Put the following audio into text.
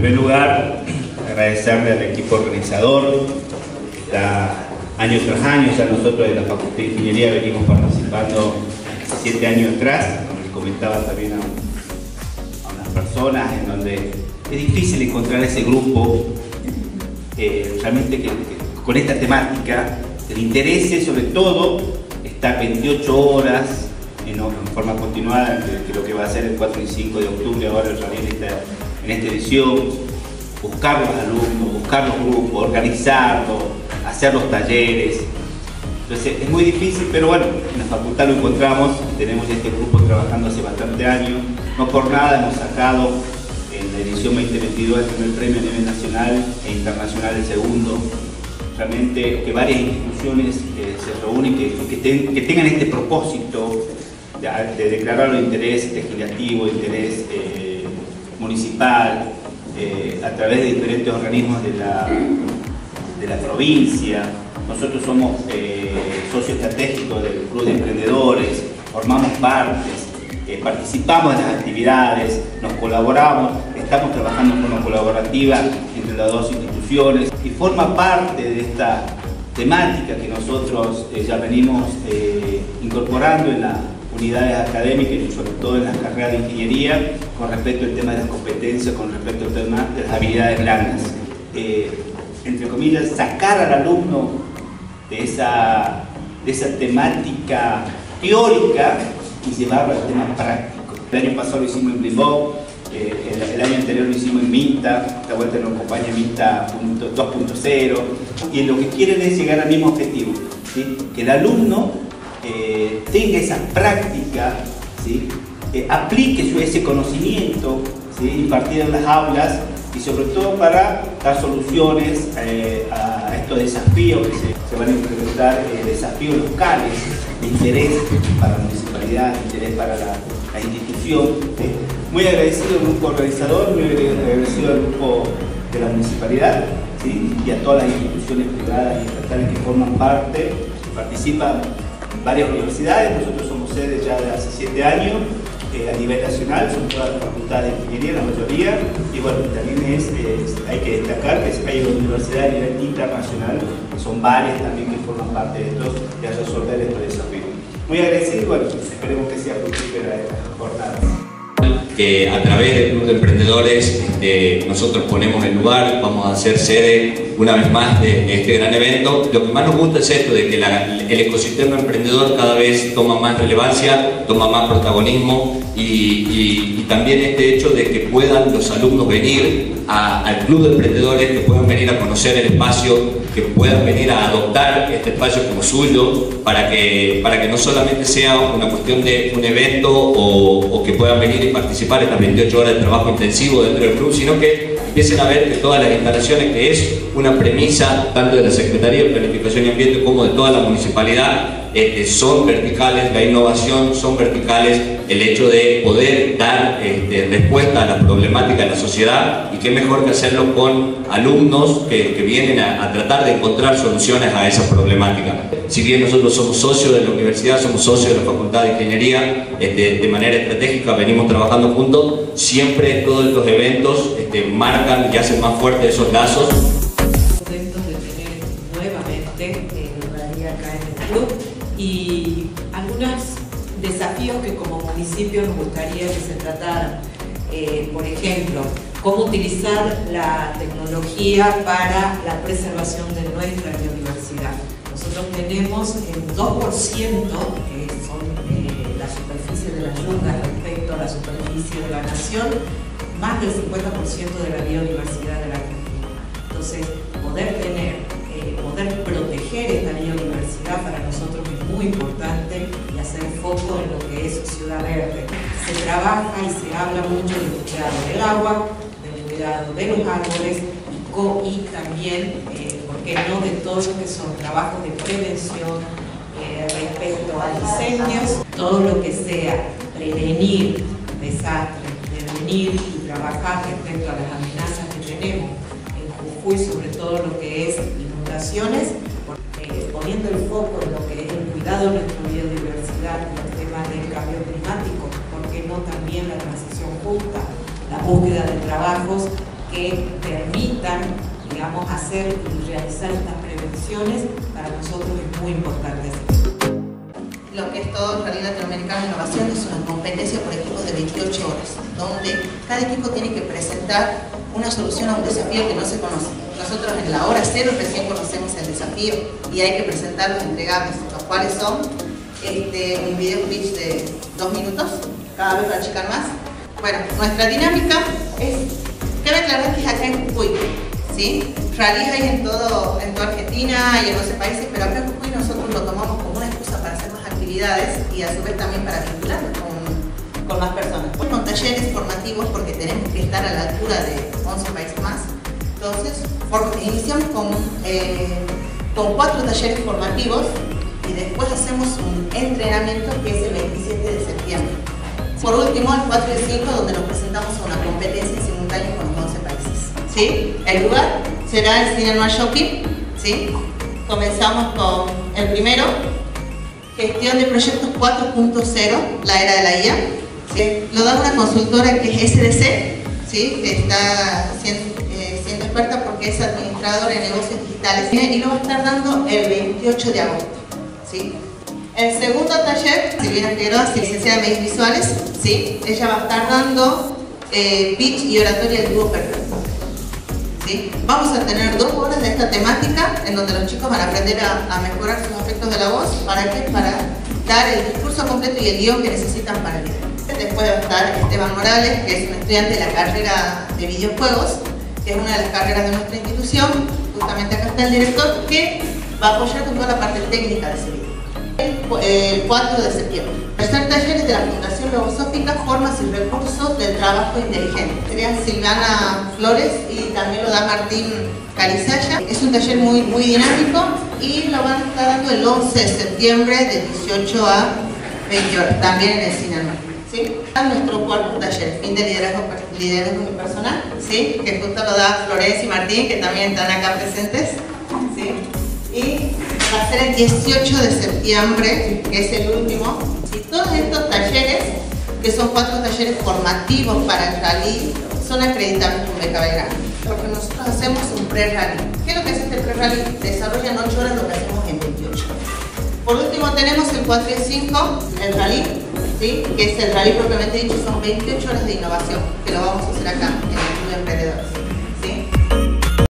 primer lugar, agradecerle al equipo organizador. año tras año, ya nosotros de la Facultad de Ingeniería venimos participando siete años atrás, como les comentaba también a, unas personas, en donde es difícil encontrar ese grupo eh, realmente que, con esta temática, el interés sobre todo estar 28 horas en, forma continuada, que, lo que va a ser el 4 y 5 de octubre, ahora también en edición, buscar los alumnos, buscar los grupos, organizarlos, hacer los talleres. Entonces es muy difícil, pero bueno, en la facultad lo encontramos, tenemos este grupo trabajando hace bastante años, no por nada hemos sacado en la edición 2022 el primer premio a nivel nacional e internacional el segundo, realmente que varias instituciones eh, se reúnen, que, que, tengan este propósito de, declarar el interés legislativo, interés eh, municipal, eh, a través de diferentes organismos de la, de la provincia. Nosotros somos eh, socios estratégicos del Club de Emprendedores, formamos partes, eh, participamos en las actividades, nos colaboramos, estamos trabajando en forma colaborativa entre las dos instituciones y forma parte de esta temática que nosotros ya venimos incorporando en la unidades académicas y sobre todo en las carreras de ingeniería con respecto al tema de las competencias, con respecto al tema de las habilidades blandas. Eh, entre comillas, sacar al alumno de esa, de esa temática teórica y llevarlo al tema práctico. El año pasado lo hicimos en Blimbó, eh, el, año anterior lo hicimos en Minta, esta vuelta nos acompaña Minta 2.0 y lo que quieren es llegar al mismo objetivo, que el alumno eh, tenga esa práctica, ¿sí? Eh, aplique su, ese conocimiento ¿sí? impartido en las aulas y sobre todo para dar soluciones eh, a estos desafíos que se, van a implementar, desafíos locales de interés para la municipalidad, de interés para la, institución. Muy agradecido al grupo organizador, muy agradecido al grupo de la municipalidad y a todas las instituciones privadas y estatales que forman parte, participan varias universidades, nosotros somos sede ya de hace siete años, eh, a nivel nacional, son todas las facultades de ingeniería, la mayoría, y bueno, también es, hay que destacar que hay universidades a nivel internacional, son varias también que forman parte de estos, y a resolver estos desafíos. Muy agradecido y bueno, esperemos que sea fructífera esta jornada a través del Club de Emprendedores este, nosotros ponemos el lugar, vamos a ser sede una vez más de este gran evento. Lo que más nos gusta es esto, de que el ecosistema emprendedor cada vez toma más relevancia, toma más protagonismo y, también este hecho de que puedan los alumnos venir al Club de Emprendedores, que puedan venir a conocer el espacio, que puedan venir a adoptar este espacio como suyo para que, para que no solamente sea una cuestión de un evento o, que puedan venir y participar en las 28 horas de trabajo intensivo dentro del club, sino que empiecen a ver que todas las instalaciones, que es una premisa tanto de la Secretaría de Planificación y Ambiente como de toda la municipalidad, este, son verticales, la innovación son verticales, el hecho de poder dar este, respuesta a la problemática de la sociedad y qué mejor que hacerlo con alumnos que, vienen a, tratar de encontrar soluciones a esa problemática. Si bien nosotros somos socios de la universidad, somos socios de la Facultad de Ingeniería, este, de manera estratégica venimos trabajando juntos, siempre todos estos eventos marcan y hacen más fuertes esos lazos. Contentos de tener nuevamente eh, acá en el club y algunos desafíos que como municipio nos gustaría que se trataran. Eh, por ejemplo, cómo utilizar la tecnología para la preservación de nuestra biodiversidad. Nosotros tenemos el 2%, que son eh, la superficie de las yungas respecto a la superficie de la nación, más del 50% de la biodiversidad de la Argentina. Entonces, poder tener eh, poder proteger esta biodiversidad para nosotros es muy importante y hacer foco en lo que es Ciudad Verde. Se trabaja y se habla mucho del cuidado del agua, cuidado de los árboles y también, eh, ¿por qué no?, de todo lo que son trabajos de prevención eh, respecto a incendios, todo lo que sea prevenir desastres, prevenir y trabajar respecto a las amenazas que tenemos en Jujuy, sobre todo lo que es eh, poniendo el foco en lo que es el cuidado de nuestra biodiversidad, en el tema del cambio climático, porque no también la transición justa, la búsqueda de trabajos que permitan, digamos, hacer y realizar estas prevenciones, para nosotros es muy importante. Lo que es todo el Jardín Latinoamericano de Innovación es una competencia por equipos de 28 horas, donde cada equipo tiene que presentar una solución a un desafío que no se conoce. Nosotros en la hora cero recién conocemos el desafío y hay que presentar los entregables, los cuales son este, un video pitch de dos minutos, cada vez para checar más. Bueno, nuestra dinámica es, cabe aclarar que es acá en Jujuy, ¿sí? Rally hay en, todo, en toda Argentina y en 12 países, pero acá en Jujuy nosotros lo tomamos como una excusa para hacer más actividades y a su vez también para vincularnos con, con más personas. Con talleres formativos porque tenemos que estar a la altura de 11 países más. Entonces, iniciamos con, eh, con cuatro talleres formativos y después hacemos un entrenamiento que es el 27 de septiembre. Por último, el 4 y 5, donde nos presentamos a una competencia simultánea con los 11 países. ¿Sí? El lugar será el Cinema Shopping. ¿Sí? Comenzamos con el primero, gestión de proyectos 4.0, la era de la IA. ¿Sí? Lo da una consultora que es SDC, ¿sí? que está siendo, eh, siendo experta porque es administradora de negocios digitales y lo va a estar dando el 28 de agosto. ¿sí? El segundo taller, Silvina Figueroa, licenciada en medios visuales, ¿sí? ella va a estar dando eh, pitch y oratoria del dúo perfecto. ¿sí? Vamos a tener dos horas de esta temática en donde los chicos van a aprender a, mejorar sus efectos de la voz. ¿Para qué? Para dar el discurso completo y el guion que necesitan para el. Después va a estar Esteban Morales, que es un estudiante de la carrera de videojuegos, que es una de las carreras de nuestra institución. Justamente acá está el director, que va a apoyar con toda la parte técnica de ese. El 4 de septiembre. Tercer taller es de la Fundación Logosófica, Formas y Recursos del Trabajo Inteligente. Sería Silvana Flores y también lo da Martín Carizaya. Es un taller muy, muy dinámico y lo van a estar dando el 11 de septiembre de 18 a 20 horas, también en el Cine ¿sí? Nuestro cuarto taller, fin de liderazgo, liderazgo personal, ¿sí? que justo lo da Flores y Martín, que también están acá presentes. ¿sí? Y va a ser el 18 de septiembre, que es el último. Y todos estos talleres, que son cuatro talleres formativos para el rally, son acreditados con Beca Belgrano. Porque nosotros hacemos un pre-rally. ¿Qué es lo que es este pre-rally? Desarrollan 8 horas lo que hacemos en 28. Por último tenemos el 4 y 5, el rally, ¿sí? que es el rally propiamente dicho, son 28 horas de innovación, que lo vamos a hacer acá en el Club de Emprendedores.